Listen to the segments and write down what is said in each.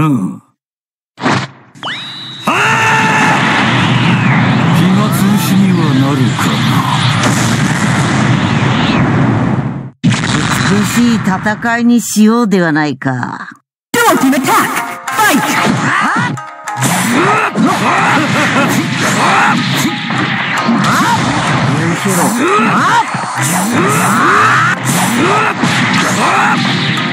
うん。はあ暇つぶしにはなるか。美しい戦いにしようではないか。Ultimate attack! Fight! ス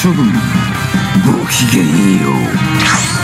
諸君ごきげんよう。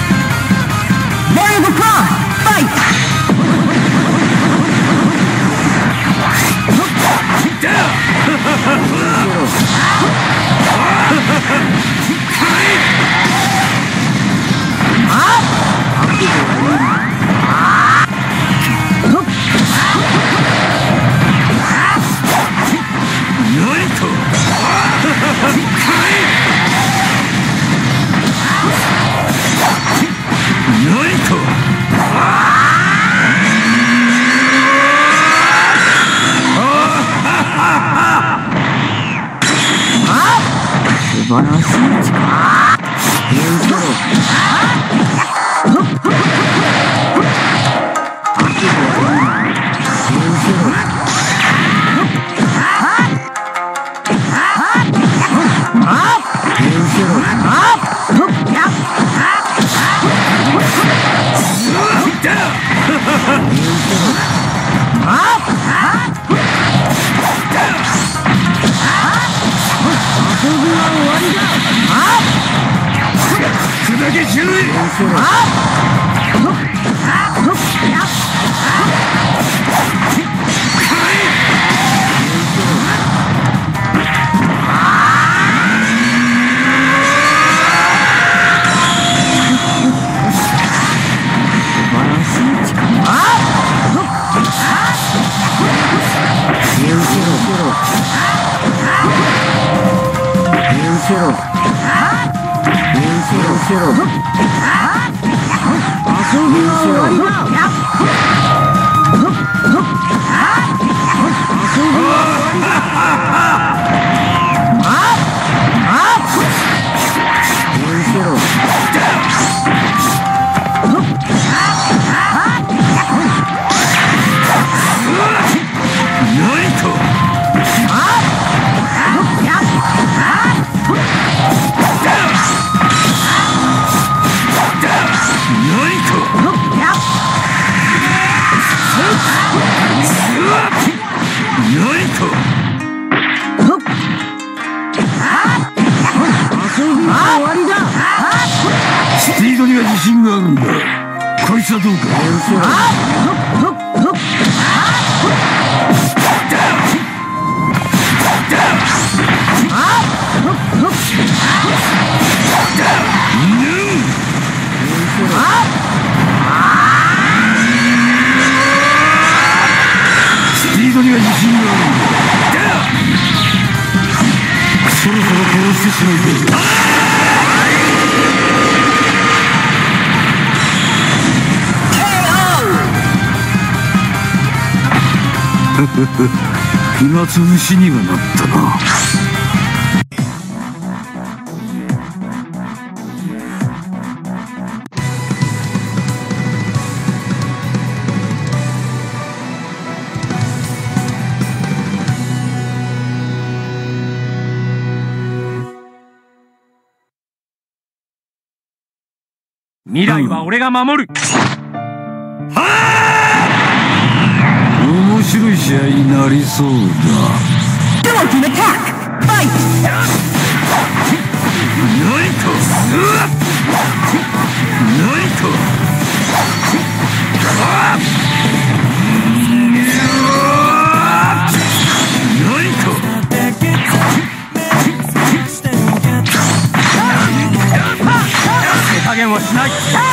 喜欢让他。だけ散る何かあ 暇つぶしにはなったな。未来は俺が守る、面白い試合になりそうだ Dual Team Attack! Fight! 何と何と何と手加減はしない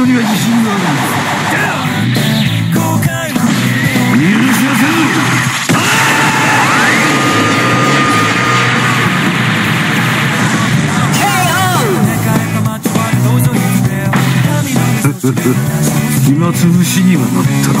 ドには自信がある許しません暇つぶしにはなったな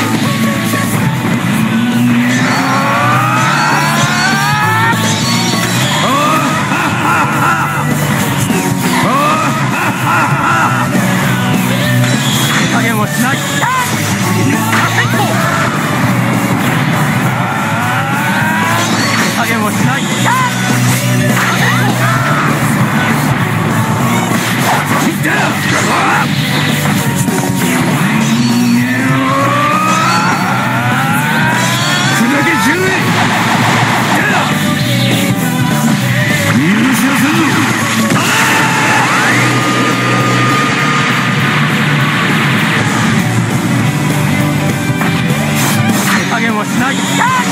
加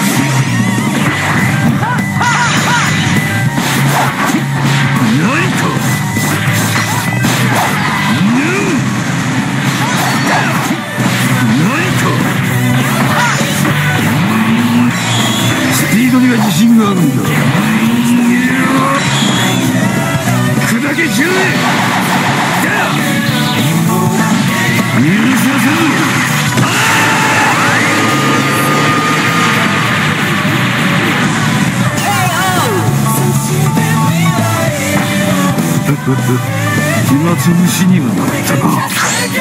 暇つぶしにはなったか。